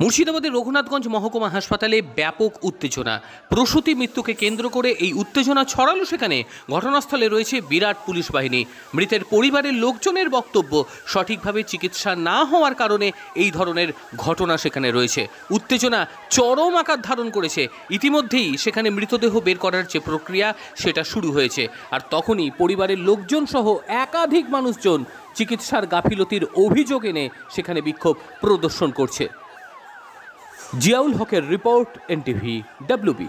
মুর্শিদাবাদের রঘুনাথগঞ্জ মহকুমা হাসপাতালে ব্যাপক উত্তেজনা। প্রসূতি মৃত্যুকে কেন্দ্র করে এই উত্তেজনা ছড়ালো সেখানে। ঘটনাস্থলে রয়েছে বিরাট পুলিশ বাহিনী। মৃতের পরিবারের লোকজনের বক্তব্য, সঠিকভাবে চিকিৎসা না হওয়ার কারণে এই ধরনের ঘটনা সেখানে রয়েছে। উত্তেজনা চরম আকার ধারণ করেছে। ইতিমধ্যেই সেখানে মৃতদেহ বের করার যে প্রক্রিয়া, সেটা শুরু হয়েছে। আর তখনই পরিবারের লোকজন সহ একাধিক মানুষজন চিকিৎসার গাফিলতির অভিযোগ এনে সেখানে বিক্ষোভ প্রদর্শন করছে। জিয়াউল হকের রিপোর্ট এনটিভি ডাব্লিউবি।